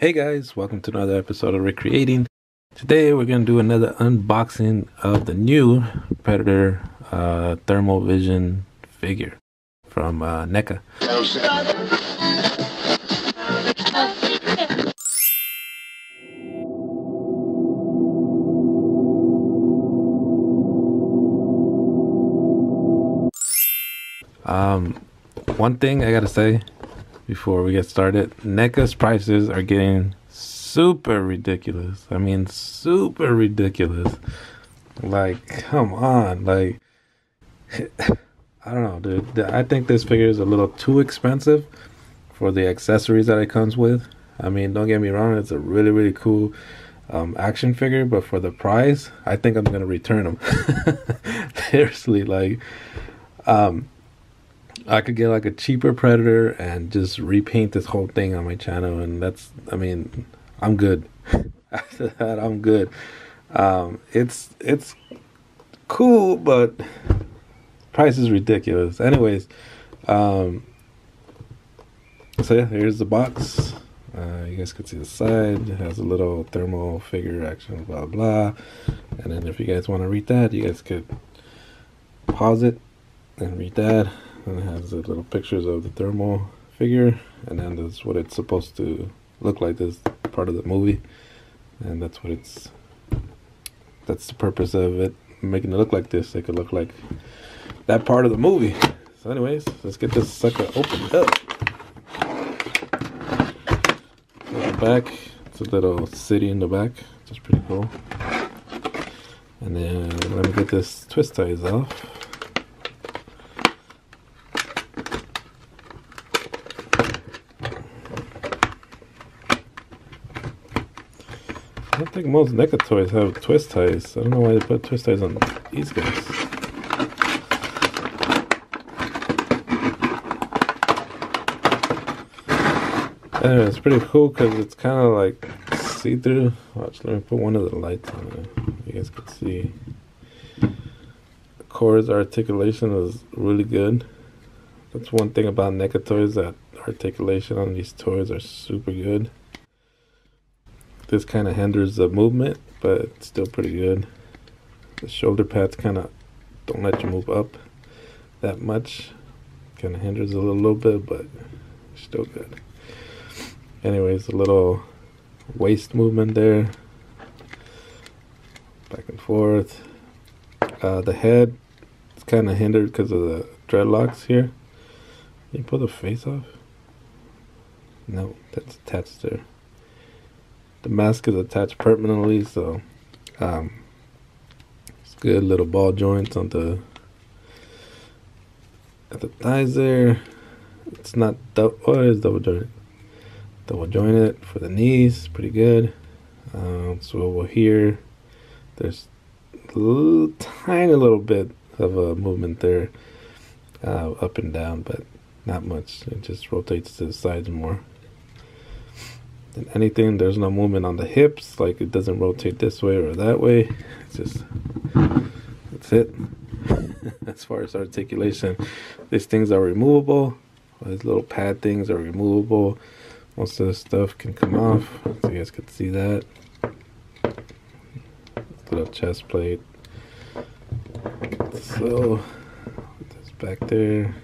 Hey guys, welcome to another episode of Rick Creating. Today we're going to do another unboxing of the new Predator uh, Thermal Vision figure from uh, NECA. Um, one thing I gotta say before we get started, NECA's prices are getting super ridiculous. I mean, super ridiculous. Like, come on, like, I don't know, dude. I think this figure is a little too expensive for the accessories that it comes with. I mean, don't get me wrong, it's a really, really cool um, action figure, but for the price, I think I'm gonna return them. Seriously, like, um, I could get like a cheaper Predator and just repaint this whole thing on my channel, and that's, I mean, I'm good. After that, I'm good. Um, it's it's cool, but price is ridiculous. Anyways, um, so yeah, here's the box. Uh, you guys can see the side. It has a little thermal figure action, blah blah. And then if you guys want to read that, you guys could pause it and read that. And it has the little pictures of the thermal figure, and then that's what it's supposed to look like. This part of the movie, and that's what it's. That's the purpose of it, making it look like this. It could look like that part of the movie. So, anyways, let's get this sucker opened up. the back, it's a little city in the back, which is pretty cool. And then let me get this twist ties off. Think most NECA toys have twist ties. I don't know why they put twist ties on these guys. Anyway, it's pretty cool because it's kind of like see-through. Watch, let me put one of the lights on. You guys can see. The core's articulation is really good. That's one thing about NECA toys, that articulation on these toys are super good. This kind of hinders the movement, but it's still pretty good. The shoulder pads kind of don't let you move up that much. Kind of hinders a little, little bit, but still good. Anyways a little waist movement there. Back and forth. Uh, the head is kind of hindered because of the dreadlocks here. Can you pull the face off? No that's attached there the mask is attached permanently so um, it's good little ball joints on the at the thighs there. It's not double oh it is double jointed double joint it for the knees pretty good. Um, so over here there's a little, tiny little bit of a movement there uh, up and down but not much. It just rotates to the sides more and anything. There's no movement on the hips like it doesn't rotate this way or that way. It's just that's it. As far as articulation these things are removable. These little pad things are removable. Most of the stuff can come off. So you guys can see that. Little chest plate. So this back there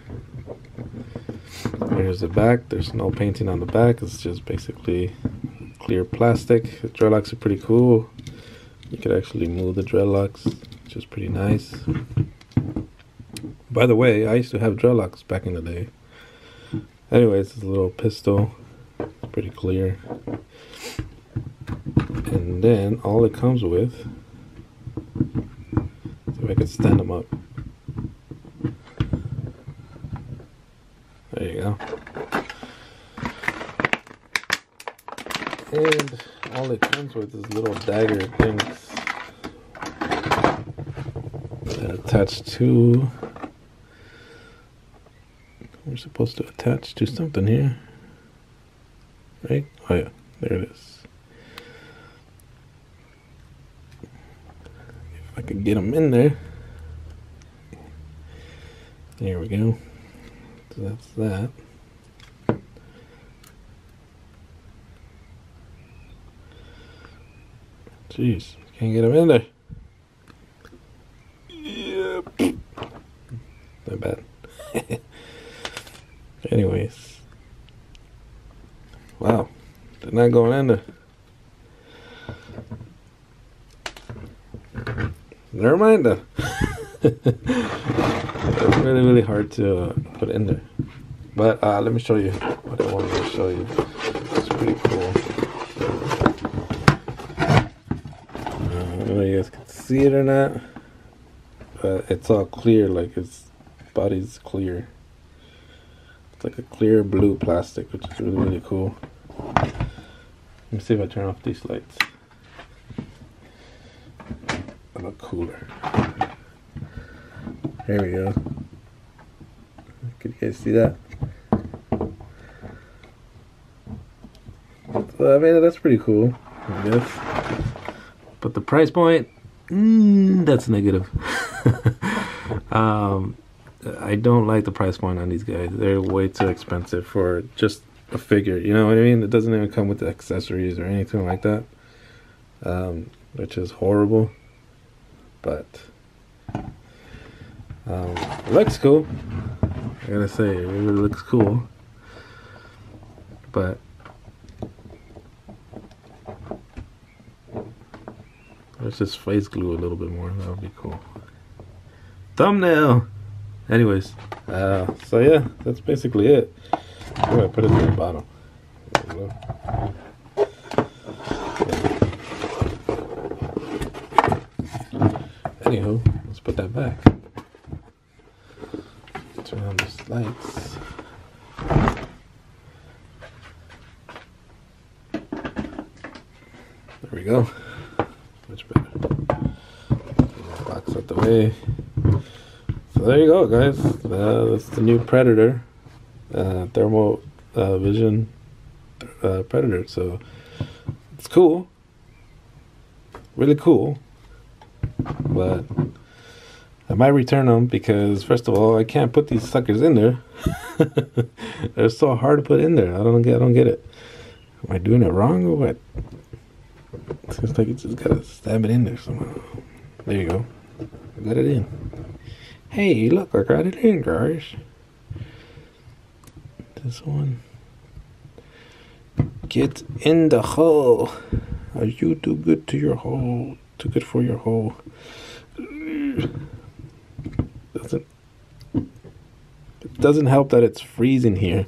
here's the back there's no painting on the back it's just basically clear plastic the dreadlocks are pretty cool you could actually move the dreadlocks which is pretty nice by the way I used to have dreadlocks back in the day anyways it's a little pistol It's pretty clear. And then all it comes with, see if I can stand them up. There you And all it comes with is little dagger things that attach to. We're supposed to attach to something here right? Oh yeah, there it is. If I could get them in there. There we go. So that's that. Jeez, can't get him in there. Yep. Not bad. Anyways. Wow. They're not going in there. Never mind then. it's really, really hard to uh, put in there. But uh, let me show you what I wanted to show you. It's pretty cool. I don't know if you guys can see it or not. But it's all clear, like its body's clear. It's like a clear blue plastic, which is really, really cool. Let me see if I turn off these lights. A lot cooler. There we go. Can you guys see that? So, I mean, that's pretty cool, I guess. But the price point, mm, that's negative. um, I don't like the price point on these guys. They're way too expensive for just a figure. You know what I mean? It doesn't even come with the accessories or anything like that, um, which is horrible. But um, it looks cool. I gotta say, it really looks cool. But let's just face glue a little bit more. That would be cool. Thumbnail. Anyways, uh, so yeah, that's basically it. I'm gonna put it in the bottom. Anywho, let's put that back. Lights. There we go. Much better. Box out the way. So there you go, guys. Uh, that's the new Predator, uh, thermal uh, vision uh, Predator. So it's cool, really cool. But I might return them because, first of all, I can't put these suckers in there. They're so hard to put in there. I don't get. I don't get it. Am I doing it wrong or what? It seems like you just gotta stab it in there somehow. There you go. I got it in. Hey, look, I got it in, guys. This one. Get in the hole. Are you too good to your hole? Too good for your hole. Doesn't it doesn't help that it's freezing here.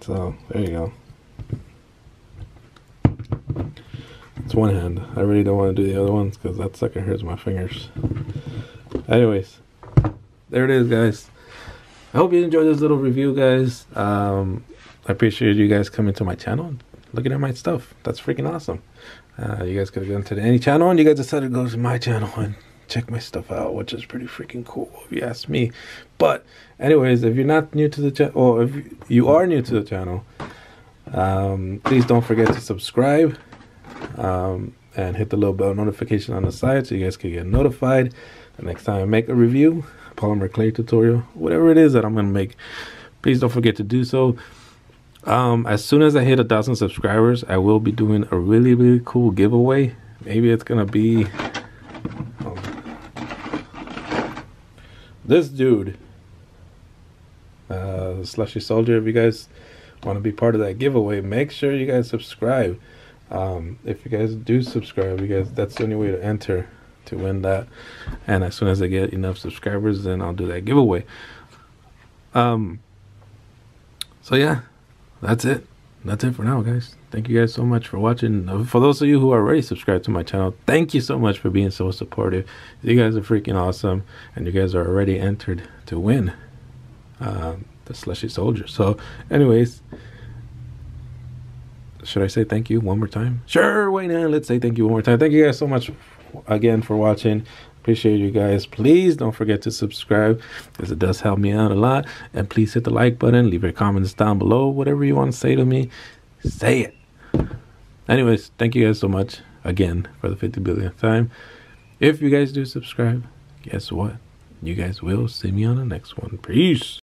So there you go. It's one hand. I really don't want to do the other ones because that sucker hurts my fingers. Anyways, there it is, guys. I hope you enjoyed this little review, guys. Um, I appreciate you guys coming to my channel looking at my stuff. That's freaking awesome. Uh, you guys could have gone to any channel and you guys decided to go to my channel and check my stuff out, which is pretty freaking cool if you ask me. But, anyways, if you're not new to the channel, or if you are new to the channel, um, please don't forget to subscribe um, and hit the little bell notification on the side so you guys can get notified the next time I make a review, polymer clay tutorial, whatever it is that I'm gonna make. Please don't forget to do so. Um, as soon as I hit a thousand subscribers, I will be doing a really really cool giveaway. Maybe it's gonna be um, this dude, uh, Slushy Soldier. If you guys want to be part of that giveaway, make sure you guys subscribe. Um, if you guys do subscribe, you guys that's the only way to enter to win that. And as soon as I get enough subscribers, then I'll do that giveaway. Um. So yeah, that's it. That's it for now, guys. Thank you guys so much for watching. Uh, for those of you who are already subscribed to my channel, thank you so much for being so supportive. You guys are freaking awesome, and you guys are already entered to win um, the Slushy Soldier. So, anyways, should I say thank you one more time? Sure, wait now. Let's say thank you one more time. Thank you guys so much again for watching. Appreciate you guys. Please don't forget to subscribe because it does help me out a lot. And please hit the like button. Leave your comments down below. Whatever you want to say to me, say it. Anyways, thank you guys so much again for the 50 billionth time. If you guys do subscribe, guess what? You guys will see me on the next one. Peace.